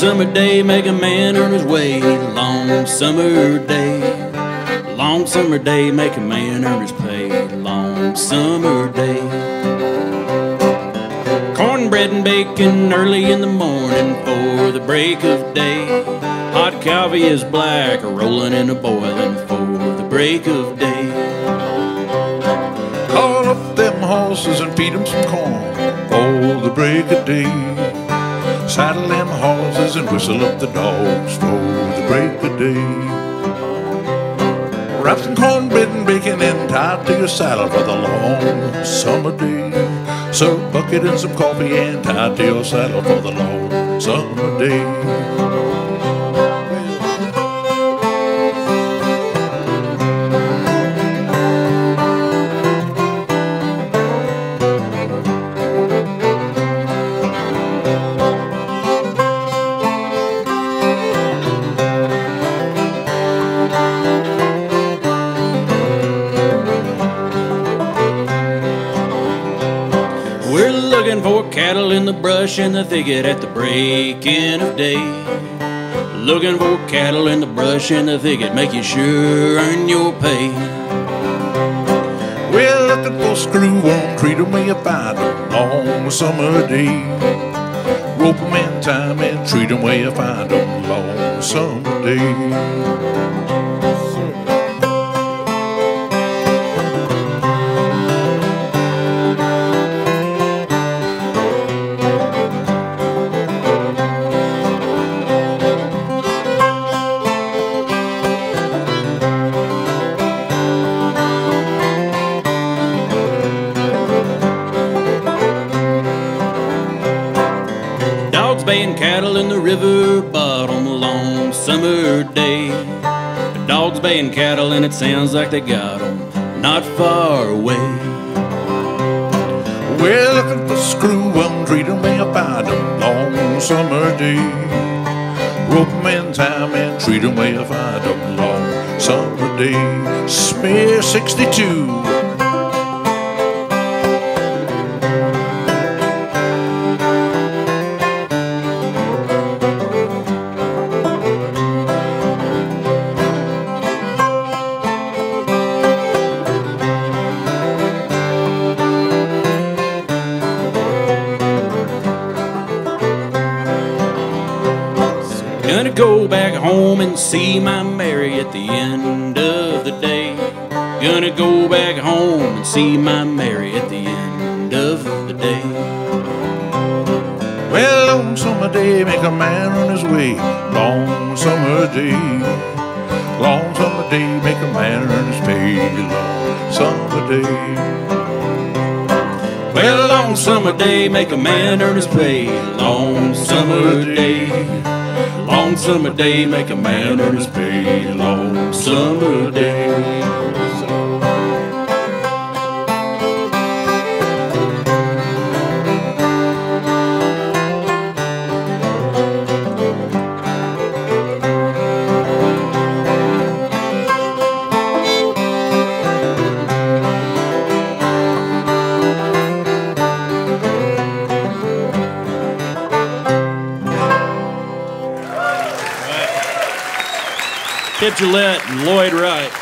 summer day make a man earn his way. Long summer day. Long summer day make a man earn his pay. Long summer day. Cornbread and bacon early in the morning for the break of day. Hot coffee is black, rolling in a boiling for the break of day. Call up them horses and feed 'em some corn for the break of day. Saddle them horses and whistle up the dogs for the break of day. Wrap some cornbread and bacon and tie to your saddle for the long summer day. Serve a bucket and some coffee and tie to your saddle for the long summer day. Cattle in the brush and the thicket at the breaking of day. Looking for cattle in the brush and the thicket, making sure earn your pay. We're looking for screw on, when you find 'em long summer day. Rope Rope 'em in time and treat 'em where you find find 'em long summer day. Dogs baying cattle in the river bottom a long summer day. The Dogs baying cattle and it sounds like they got 'em not far away. We're looking for screw on, treat 'em where you find 'em long summer day. Rope in time and treat 'em where you find 'em long summer day. Smear 62. Gonna go back home and see my Mary at the end of the day. Gonna go back home and see my Mary at the end of the day. Well, long summer day make a man on his way. Long summer day. Long summer day make a man earn his pay. Long summer day. Well, long summer day make a man earn his pay. Long summer day. Long summer day make a man earn his pay. Long summer day. Pipp Gillette and Lloyd Wright.